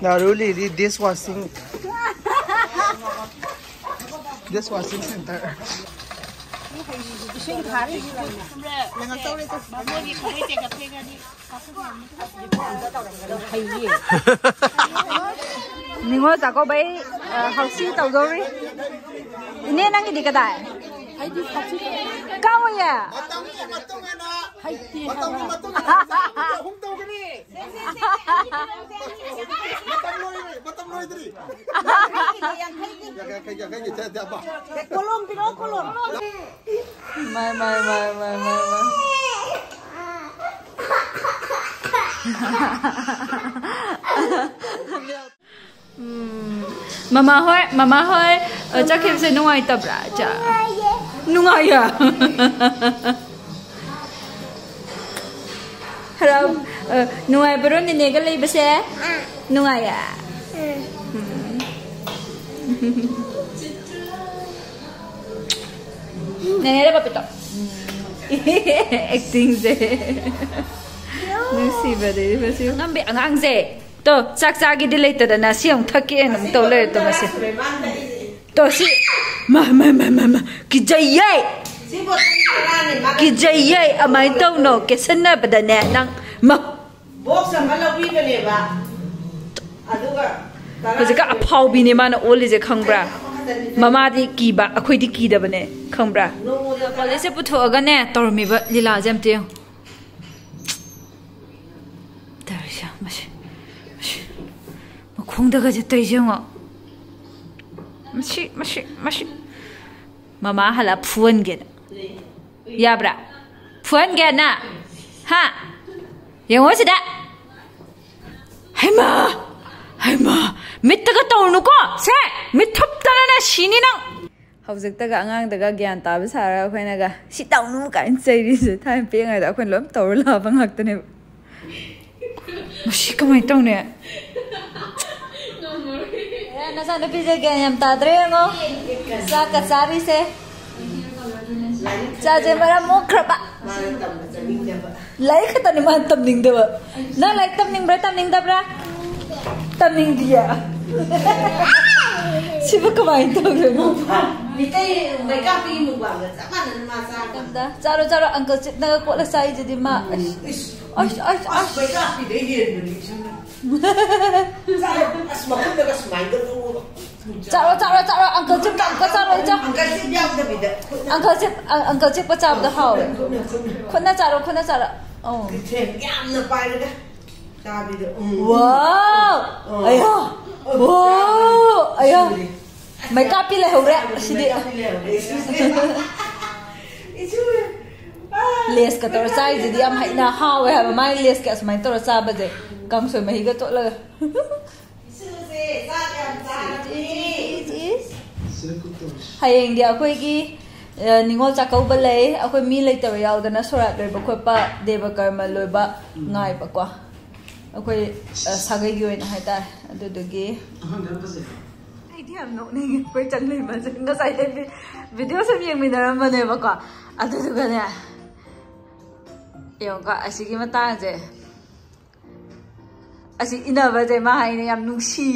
Now, really, this washing, this washing center. Ningo, bay, uh, how see, Taldori? Ini nang di kedai. Kadai. Kau ya. Mai mai mai mai mai mai. Mama hoi, mama hoi, chắc khi sẽ nuôi tập ra chả. À? Hello, nuôi bữa nay nè cái ly bữa xe. Nuôi à? Nè nè apa betul? Acting je. Nusi bade, basi ngambil angang je. To, sak sak di late dah nasi yang thak ke nam to le to masih. To si, ma ma ma ma ma, kijaya. Kijaya amai to no, kesana pada ne nang ma. box ama lawi bane ba aduga Hꯧꯖꯤꯛꯀ ꯑꯐꯥꯎꯕꯤꯅꯦ ꯃꯥꯅ ꯑꯣꯜꯂꯤꯁꯦ ꯈꯪꯕ꯭ꯔꯥ ꯃꯃꯥꯗꯤ ꯀꯤꯕ ꯑꯩꯈꯣꯏꯗꯤ ꯀꯤꯗꯕꯅꯦ ꯈꯪꯕ꯭ꯔꯥ ꯀꯣꯂꯦꯖꯁꯦ ꯄꯨꯊꯣꯛꯑꯒꯅꯦ ꯇꯧꯔꯝꯃꯤꯕ ꯂꯤꯂꯥꯁꯦ ꯑꯝꯇ ꯌꯦꯡꯉꯨ ꯇꯧꯔꯤꯁꯦ ꯃꯁꯤ ꯃꯁꯤ ꯃꯈꯣꯡꯗꯒꯁꯦ ꯇꯧꯔꯤꯁꯦ ꯌꯦꯡꯉꯣ ꯃꯁꯤ ꯃꯁꯤ ꯃꯁꯤ ꯃꯃꯥ ꯍꯜꯂ ꯐꯨꯍꯟꯒꯦꯅ ꯌꯥꯕ꯭ꯔꯥ ꯐꯨꯍꯟꯒꯦꯅ ꯍꯥ ꯌꯦꯡꯉꯣ ꯁꯤꯗ ꯍꯩꯃꯥ ꯍꯩꯃꯥ ꯃꯤꯠꯇꯒ ꯇꯧꯔꯨꯅꯨꯀꯣ ꯁꯦ ꯃꯤꯠ ꯊꯨꯞꯇꯅꯅꯦ ꯁꯤꯅꯤ ꯅꯪ ꯍꯧꯖꯤꯛꯇꯒ ꯑꯉꯥꯡꯗꯒ ꯒ꯭ꯌꯥꯟ ꯇꯥꯕ ꯁꯥꯔꯒ ꯑꯩꯈꯣꯏꯅꯒ ꯁꯤ ꯇꯧꯅꯨ ꯀꯥꯏꯅ ꯆꯩꯔꯤꯁꯦ ꯊꯥꯏꯅ ꯄꯤꯛꯏꯉꯩꯗ ꯑꯩꯈꯣꯏꯅ ꯂꯣꯏ ꯇꯧꯔ ꯂꯥꯛꯄ ꯉꯥꯛꯇꯅꯦꯕ ꯃꯁꯤ ꯀꯃꯥꯏꯅ ꯇꯧꯅꯤ na sa ano pisa ganyan ta mo sa katsari se sa jemara mo krapa like ka tani man tam like tam ning bra tam ning dabra tam dia. Shivakavai interview. Mitai mereka pergi mukbang. Zaman masa kan. Caro caro uncle cik naga kau lah saya jadi mak. Ash ash ash. Mereka pergi deh dia Indonesia. Caro as makan mereka semai dulu. Caro caro caro uncle cik uncle caro cik. Uncle cik dia udah anh Uncle cik uncle cik pecah udah hau. Kena caro kena caro. Oh. Kita yang nampai dah. 까비를 응. wow, 아야. 와. 아야. Mày copy lại hầu rẹ Chị đi Lies cả tờ sai gì đi em hãy nào hao về mà mai lies cả máy tờ sai bây giờ. Cầm sửa mấy cái tội Hai hay đi akhoi gi ờ, ningol cha kau balai akhoi mi lai tawai yau dana sora loi ba khoi pa deva karma loi ba ngai ba kwa ꯑꯩꯈꯣꯏ ꯁꯥꯒꯩꯒꯤ ꯑꯣꯏꯅ ꯍꯥꯏꯇꯥꯔꯦ ꯑꯗꯨꯗꯨꯒꯤ ꯑꯩꯗꯤ ꯌꯥꯝ ꯅꯣꯛꯅꯤꯡꯉꯦ ꯑꯩꯈꯣꯏ ꯆꯟꯂꯤꯃꯁꯦ ꯉꯁꯥꯏ ꯚꯤꯗꯤꯑꯣ ꯁꯨꯝ ꯌꯦꯡꯃꯤꯟꯅꯔꯝꯕꯅꯦꯕꯀꯣ ꯑꯗꯨꯗꯨꯒꯅꯦ ꯌꯦꯡꯉꯨꯀꯣ ꯑꯁꯤꯒꯤ ꯃꯇꯥꯡꯁꯦ ꯑꯁꯤ ꯏꯟꯅꯕꯁꯦ ꯃꯥ ꯍꯥꯏꯅ ꯌꯥꯝ ꯅꯨꯡꯁꯤ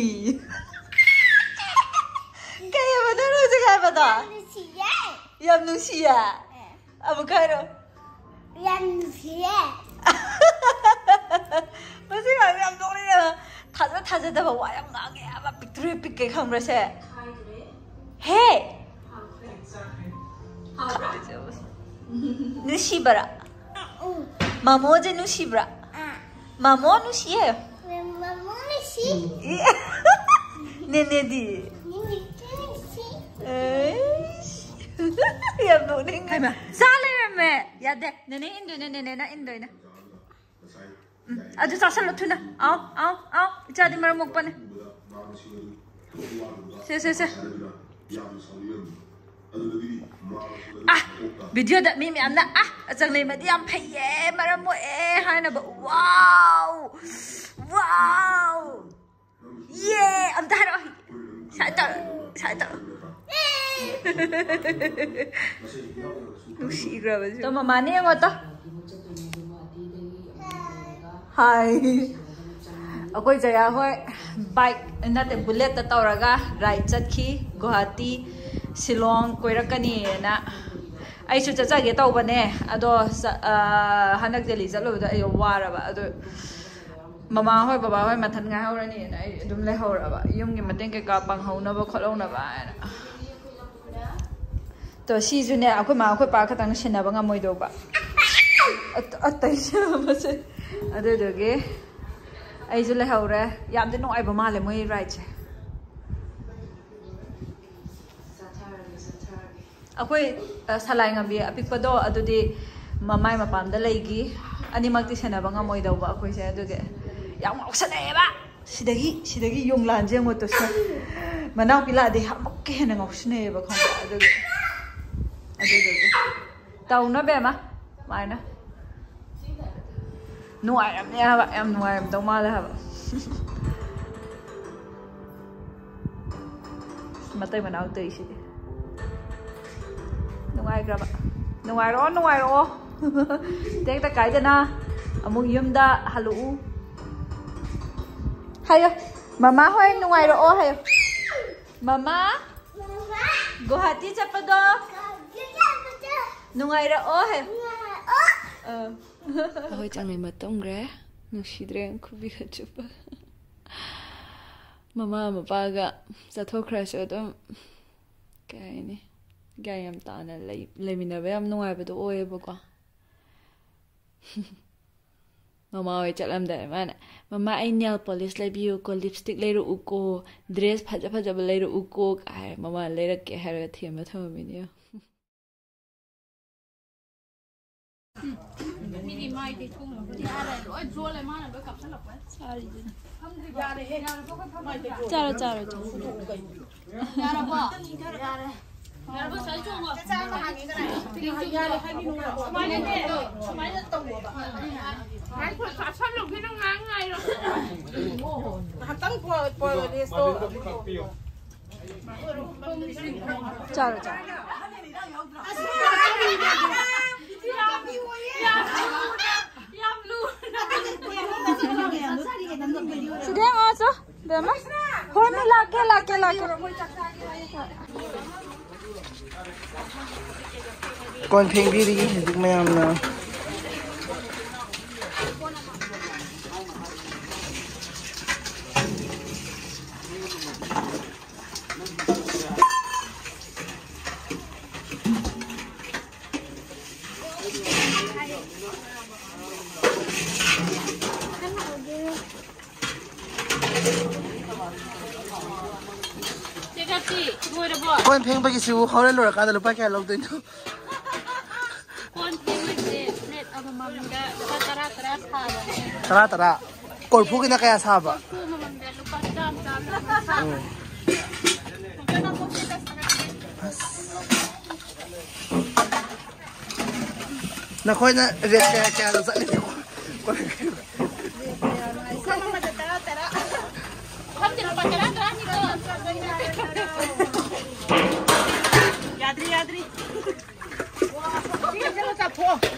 ꯀꯩ ꯍꯥꯏꯕꯅꯣ ꯍꯧꯖꯤꯛ ꯍꯥꯏꯕꯗꯣ ꯌꯥꯝ ꯅꯨꯡꯁꯤꯌꯦ ꯑꯃꯨꯛ ꯍꯥꯏꯔꯣ ꯃꯁꯤ ꯃꯁꯤꯒ ꯌꯥꯝ ꯅꯣꯛꯅꯤꯡꯉꯦ ꯊꯥꯖ ꯊꯥꯖꯗꯕ ꯋꯥ ꯌꯥꯝ ꯉꯥꯡꯉꯦ ꯍꯥꯏꯕ ꯄꯤꯛꯇ꯭ꯔꯨ ꯄꯤꯛꯀꯦ ꯈꯪꯕ꯭ꯔꯁꯦ ꯍꯦ ꯅꯨꯡꯁꯤꯕ꯭ꯔꯥ ꯃꯃꯣꯁꯦ ꯅꯨꯡꯁꯤꯕ꯭ꯔꯥ ꯃꯃꯣ ꯅꯨꯡꯁꯤꯌꯦ ꯃꯃꯣ ꯅꯨꯡꯁꯤ ꯅꯦꯅꯦꯗꯤ ꯌꯥꯝ ꯅꯣꯛꯅꯤꯡꯉꯦ ꯆꯥ ꯂꯩꯔꯝꯃꯦ ꯌꯥꯗꯦ ꯅꯦꯅꯦ ꯏꯟꯗꯣꯏꯅꯦ ꯅꯦꯅꯦꯅ ꯏꯟꯗꯣꯏꯅꯦ 네네디 야 노랭 하이마 살레메 야데 네네 인도 네네 나 인도이나 아주 사살로 투나 아우 아우 아우 자디 말 먹바네 세세세 à video đã mimi ăn đã à chẳng này mà đi ăn phải ye mà ra mua e hai là hai akoi jaya hoi bike na te bullet ta tauraga. Ride chatki guwahati silong koirakani na. Ai chu cha cha ge tau bane ado ah, hanak jeli jalo da ai wara ba ado mama hoi baba hoi mathan nga haurani na. Ai dum le haura ba yum ge mateng ke ka pang hauna ba kholo na. Ba to si ju ne akoi ma akoi pa khatang shinaba nga moi do ba ꯁꯦꯟꯅꯕꯁꯦ ꯑꯗꯨꯗꯨꯒꯤ ꯑꯩꯁꯨ ꯂꯩꯍꯧꯔꯦ ꯌꯥꯝꯗꯤ ꯅꯨꯡꯉꯥꯏꯕ ꯃꯥꯜꯂꯦ ꯃꯣꯏ ꯔꯥꯏꯗꯁꯦ ꯑꯩꯈꯣꯏ ꯁꯂꯥꯏ ꯉꯝꯕꯤ ꯑꯄꯤꯛꯄꯗꯣ ꯑꯗꯨꯗꯤ ꯃꯃꯥꯏ ꯃꯄꯥꯟꯗ ꯂꯩꯒꯤ ꯑꯅꯤꯃꯛꯇꯤ ꯁꯦꯟꯅꯕ ꯉꯝꯃꯣꯏꯗꯧꯕ ꯑꯩꯈꯣꯏꯁꯦ ꯑꯗꯨꯒꯤ ꯌꯥꯝ ꯉꯥꯎꯁꯟꯅꯩꯑꯕ ꯁꯤꯗꯒꯤ ꯁꯤꯗꯒꯤ ꯌꯣꯡꯂꯥꯟꯁꯦ ꯑꯃꯨꯛꯇꯣ ꯃꯅꯥꯎꯄꯤ ꯂꯥꯛꯑꯗꯤ ꯑꯃꯨꯛꯀ ꯍꯦꯟꯅ ꯉꯥꯎꯁꯟꯅꯩꯑꯕ ꯈꯪꯕ꯭ꯔꯥ ꯑꯗꯨꯒꯤ ꯑꯗꯨꯗꯨꯒꯤ ꯇꯧꯅꯕꯦꯝꯃ ꯁꯨꯃꯥꯏꯅ ꯅꯨꯡꯉꯥꯏꯔꯝꯅꯦ ꯍꯥꯏꯕ ꯌꯥꯝ ꯅꯨꯡꯉꯥꯏꯔꯝꯗꯧ ꯃꯥꯜꯂꯦ ꯍꯥꯏꯕ ꯃꯇꯩ ꯃꯅꯥꯎ ꯇꯧꯔꯤꯁꯤꯗꯤ ꯅꯨꯡꯉꯥꯏꯈ꯭ꯔꯕ ꯅꯨꯡꯉꯥꯏꯔꯛꯑꯣ ꯅꯨꯡꯉꯥꯏꯔꯛꯑꯣ ꯇꯦꯛꯇ ꯀꯥꯏꯗꯅ ꯑꯃꯨꯛ ꯌꯨꯝꯗ ꯍꯜꯂꯛꯎ hayo mama hoy nungairo o hayo mama guhati chapado nungairo o hayo ꯍꯋꯥꯏꯖꯥꯡꯅꯩ ꯃꯇꯝꯒ꯭ꯔꯦ ꯅꯨꯡꯁꯤꯗ꯭ꯔꯦ ꯈꯨꯕꯤꯒ ꯆꯨꯞꯄꯒ ꯃꯃꯥ ꯃꯄꯥꯒ ꯆꯠꯊꯣꯛꯈ꯭ꯔꯁꯨ ꯑꯗꯨꯝ ꯀꯩ ꯍꯥꯏꯅꯤ ꯒ꯭ꯌꯥꯟ ꯌꯥꯝ ꯇꯥꯅ ꯂꯩꯃꯤꯟꯅꯕ ꯌꯥꯝ ꯅꯨꯡꯉꯥꯏꯕꯗꯣ ꯑꯣꯏꯌꯦꯕꯀꯣ ꯃꯃꯥ ꯍꯣꯏ ꯆꯠꯂꯝꯗꯥꯏ ꯃꯥꯅ ꯃꯃꯥ ꯑꯩ ꯅꯦꯜ ꯄꯣꯂꯤꯁ ꯂꯩꯕꯤꯌꯨꯀꯣ ꯂꯤꯞꯁꯇꯤꯛ ꯂꯩꯔꯛꯎꯀꯣ ꯗ꯭ꯔꯦꯁ ꯐꯖ ꯐꯖꯕ ꯂꯩꯔꯛꯎꯀꯣ ꯍꯥꯏꯔ ꯃꯃꯥ ꯂꯩꯔꯛꯀꯦ ꯍꯥꯏꯔꯒ ꯊꯦꯝꯃ ꯊꯝꯃꯝꯃꯤꯅꯦ mai thì chung rồi thì ai đây? Rồi chua lại mai là đối cặp sẽ lọc đấy sao đi không thì ra đây hết mai thì chua chào rồi chào rồi chào rồi bỏ? Hãy subscribe cho kênh Ghiền Mì Gõ Để không bỏ lỡ những video hấp dẫn Sige nga so, dema. Hoy may laki laki laki. Kon pheng di ri hindi mayam na. 번 팽팽이 지고 허렐로라 까다 루파 캐 럭도 인도 tara tara korpo kina kaya saba nakoy na red kaya kaya sa ko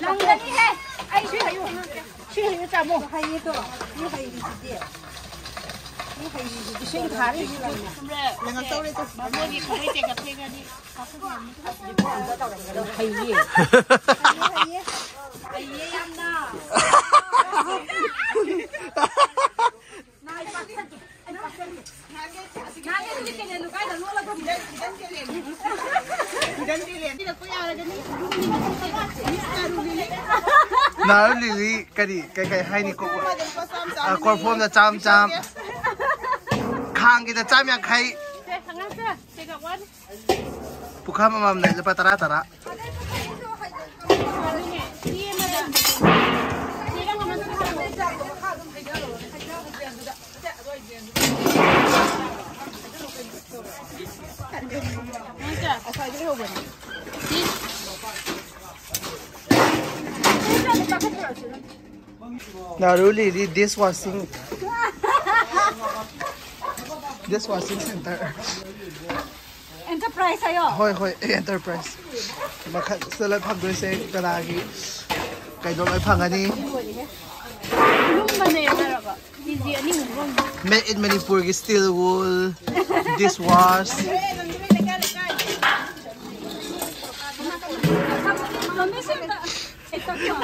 那个厉害，哎，去还有，去还有一个，还有一个，又还有一个弟弟。你还有你的身材，你是不是？那个走的都是。 나 리리 까리 까이 하이니 꼬 아, 골폼 나 짬, 짬. 칸기다 짬이 야, 카 이. 북한 마음 내 르파 따라 따 라. 아, 잘 들어보 네. Now, really, this washing, this washing center. Enterprise ayo. Hoi hoi, enterprise. Makat sa lang pag sa kalagi. Kay doon ay pangani. Made in Manipur, steel wool, this was.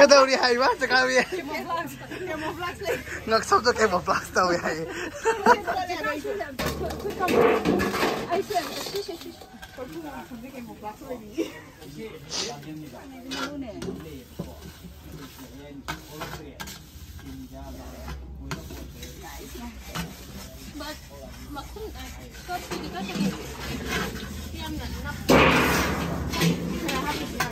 Kadaurihan, tsaka kami ay... Camouflage. Camouflage. Nagsob na camouflage daw yan. Ay, sir. But, makun, uh, ก็ปีนี้ก็จะเห็นเตรียมเงินรับ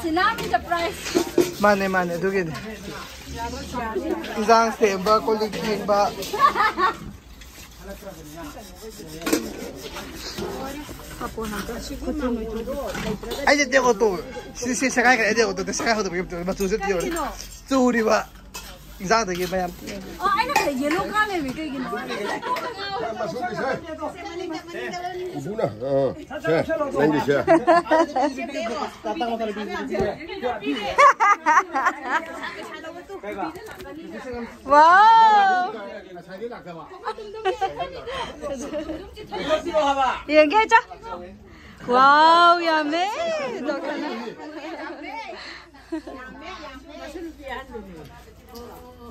Sinamin the price. Mane, mane, dugin. Isang seba, kuligin ba? Ay, hindi ako to. Sasakay ka, hindi ako to. Sasakay ako to. Matsusot yun. Tsuri ba? Isang tagi, mayam. Oh, ay, से yellow कहाँ में बिकेगी बुना हाँ क्या लेंगे क्या 와우 얘기해줘 와우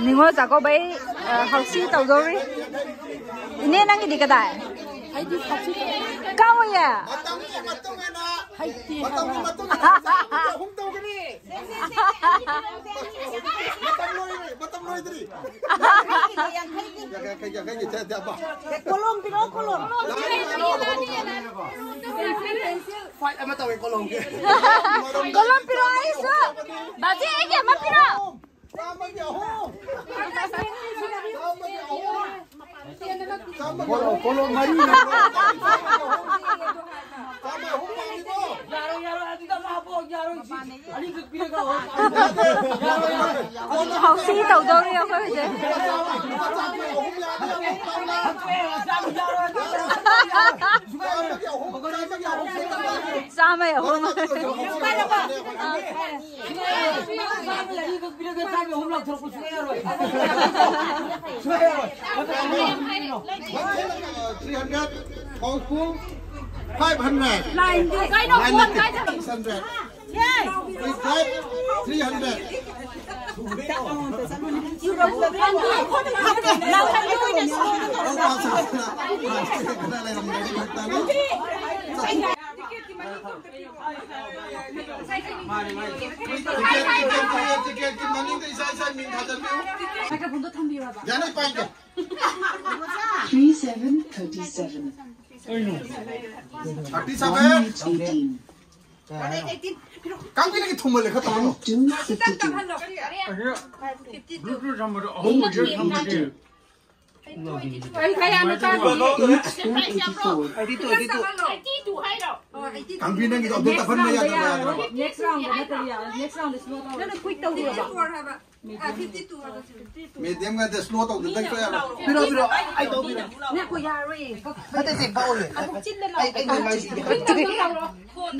Ningo zako bay hausi tau dori. Ini nangi di kedai. Kau ya. Matang matang enak. 하이팅 마땅 마땅 홍다 오겠니 마땅 노이 마땅 노이들이 야야 야야 야야 자 대봐 콜롬 비로 콜롬 Fight ama tawe kolong ke. Kolong piro iso. Baji ege ma piro. Sama dia ho. Sama dia ho. Kolong kolong marina. học sĩ tàu đâu đi không phải thế ra mày ở hôm Three hundred, all school, five hundred. Line, cái nó cuốn cái sao? Three hundred. Three seven thirty seven. Thirty seven. तो यार पिरो पिरो आई तो पिरो Ne ko ya ri. हटे से पाओ medium. Nga des lo tong dai ko ya biro biro ai to biro ne ko ya re ko ta se ba ole ai ai ngai ngai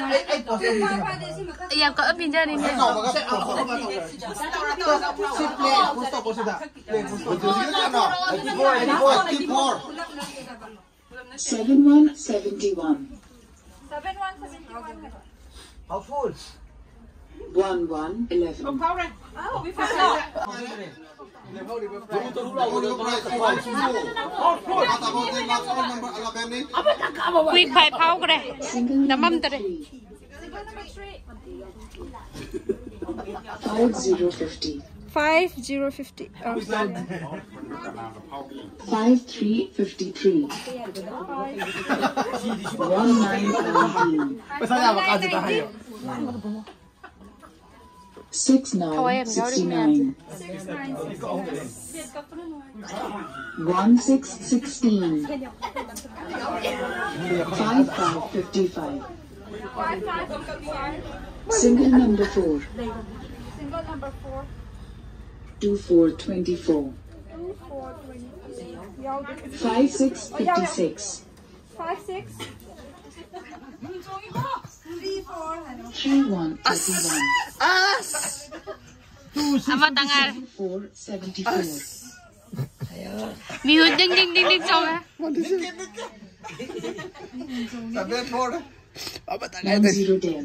ai ai to se ya ko abin jani ne no ma se ko ma to si play gusto ko sida play gusto ko sida no keep more keep more 7171 7171 How full? 1111. Five zero fifty. Five zero fifty. Five three fifty three. One nine. 6969 1616 5555 Single number 4 Single number 4 2424 5656 56 Three one thirty one. Us. Two sixty four seventy four. Mihud ding ding ding ding chonga. What is it? Sabi at four. Aba tangar. One zero ten.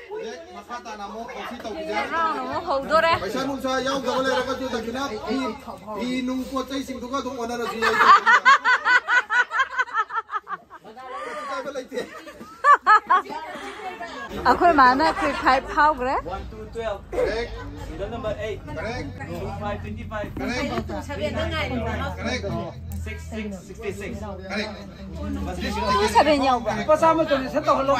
ꯄꯩꯁꯥ ꯅꯨꯡꯁꯥ ꯌꯥꯎꯗꯕ ꯂꯩꯔꯒꯁꯨ ꯗꯈꯤꯅꯥ ꯐꯤ ꯐꯤ ꯅꯨꯡ ꯄꯣꯠ ꯆꯩꯁꯤꯡꯗꯨꯒ ꯑꯗꯨꯝ ꯑꯣꯟꯅꯔꯁꯨ ꯌꯥꯏ ꯑꯩꯈꯣꯏ ꯃꯥꯅ ꯑꯩꯈꯣꯏ ꯐꯥꯏꯚ ꯐꯥꯎꯈ꯭ꯔꯦ one two twelve Serial number 8. Correct. 25, 25. Correct. 66, 66. Correct. Masa sama tu, saya tahu kalau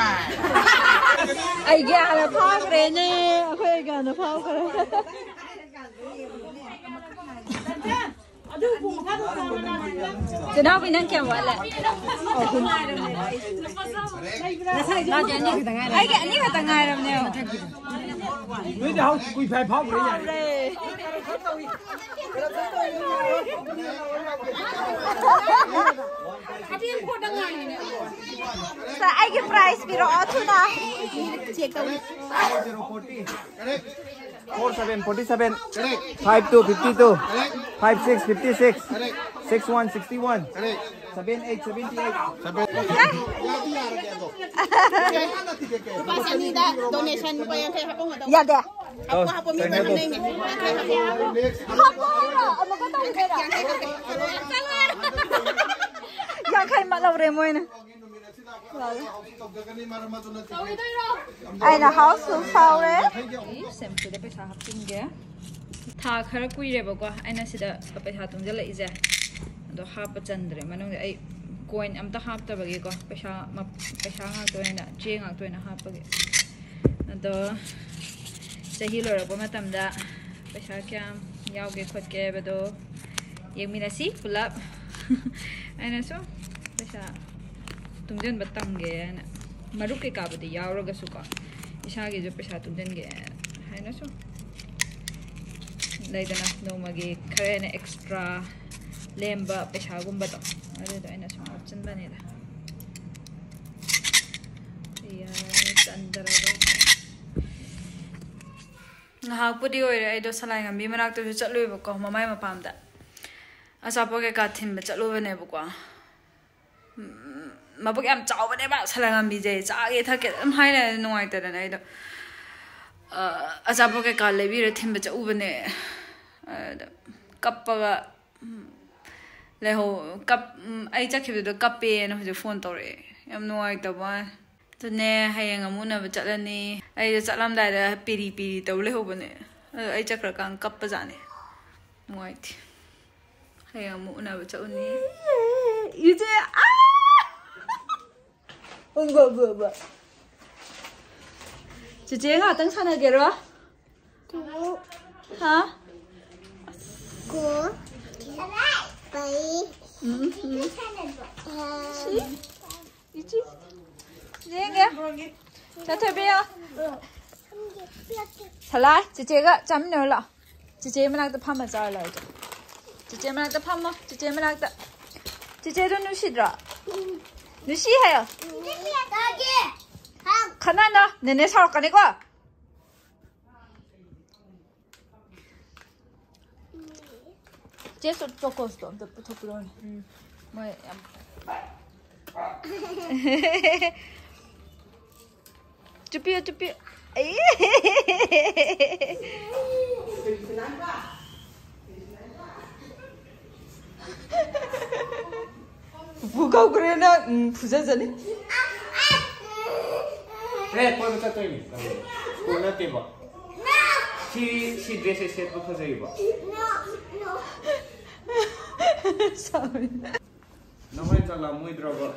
ai gà là phao cái nè ai cái là phao cái Kenapa pinang kiam wala? vậy ni kita không Ai ke ni kita ngai ram ni. Ni dah kui pai pau ni cái Kalau So ꯑꯩꯒꯤ price ꯄꯤꯔꯛꯑꯣ ꯑꯊꯨꯅ ꯆꯦꯛ ꯇꯧ 40 47 47 correct. 52 52 correct. 56 56 correct. 61 61 correct. 78 78 Lupa sa nida donation ko yung kay hapong ito. Yade. Ako hapong mi pero nay mi. Hapong. Ano ka tawag. Yang khay mat lau rem oi na. Ai na house su sao re. Sem tu de paisa hap ting ge. Tha khara kui re ba ko. Ai na sida paisa tum je lai je. Do hap chandre manung ai coin am ta hap ta ba ge ko. Paisa ma paisa nga to na je nga to na hap ge. Do chahi lo ra ba matam da. Paisa kya yau ge khot ge ba do. Yang mina si pulap. Ai na so ꯑꯩꯅ ꯁꯨꯝ ꯄꯩꯁꯥ ꯇꯨꯡꯁꯤꯟꯕ ꯇꯝꯒꯦꯅ ꯃꯔꯨꯞ ꯀꯩꯀꯥꯕꯨꯗꯤ ꯌꯥꯎꯔꯒꯁꯨꯀꯣ ꯏꯁꯥꯒꯤꯁꯨ ꯄꯩꯁꯥ ꯇꯨꯡꯁꯤꯟꯒꯦ ꯍꯥꯏꯅ ꯁꯨꯝ ꯂꯩꯗꯅ ꯅꯣꯡꯃꯒꯤ ꯈꯔ ꯍꯦꯟꯅ ꯑꯦꯛꯁꯇ꯭ꯔꯥ ꯂꯦꯝꯕ ꯄꯩꯁꯥꯒꯨꯝꯕꯗꯣ ꯑꯗꯨꯗꯣ ꯑꯩꯅ ꯁꯨꯝ ꯍꯥꯞꯆꯤꯟꯕꯅꯤꯗ ꯌꯥꯔꯦ ꯆꯟꯗꯔꯕ ꯉꯥꯏꯍꯥꯛꯄꯨꯗꯤ ꯑꯣꯏꯔꯦ ꯑꯩꯗꯣ ꯁꯂꯥꯏ ꯉꯝꯕꯤ ꯃꯅꯥꯛꯇꯁꯨ ꯆꯠꯂꯨꯏꯕꯀꯣ ꯃꯃꯥꯏ ꯃꯄꯥꯝꯗ ꯑꯆꯥꯄꯣꯠ ꯀꯩꯀꯥ ꯊꯤꯟꯕ ꯆꯠꯂꯨꯕꯅꯦꯕꯀꯣ mabuk am chau bane ba salang am bije cha ge tha cái am hai na noi ta na này đó, cha bo ke ka le bi re thim ba cha u bane cặp pa ga le ho kap ai cha ke do kap pe na ho phone to re am noi ta ba to ne hai nga mu na ba cha la ni ai cha lam da da piri piri to le bên này, ai chắc là kan cặp bây giờ này, moi thi hai nga mu na bây giờ u ni ba ba Chị nga tang sana gero Ha Cô Bảy Chị 이지 지지게 자 퇴비야 살라 지지가 잠들라 지지 만나다 파마 잘라 이제 지지 만나다 파마 지지 만나 제대로 누시더라. 누시해요. 가나나 내내 사올 까내고. 제소 조금 더부터 그런. 뭐야. 쭈삐요 쭈삐요. 에이 뭐가 그래나 음 부자잖니 네, 거기 딱 있니? 거기 대봐. 시, 시 드레스 셋 붙어져 입어. sorry 너무 잘라 무이드라고.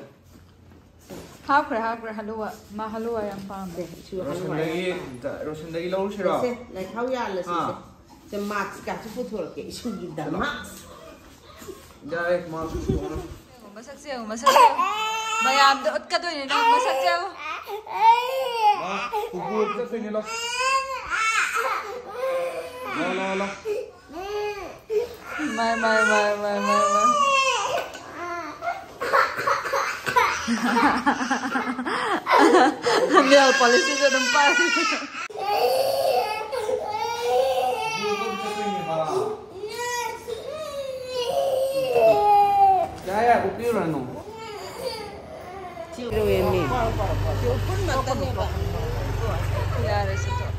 하프레 하프레 할로와 마 할로와 양 파는데 로션데기, 로션데기 넣으시라. này masa siya, masak siya. Bayam, doot ka doon, ino, 마야암도 옷가도니 너 마삭세요 마, 부부 뜻이 라 라라라.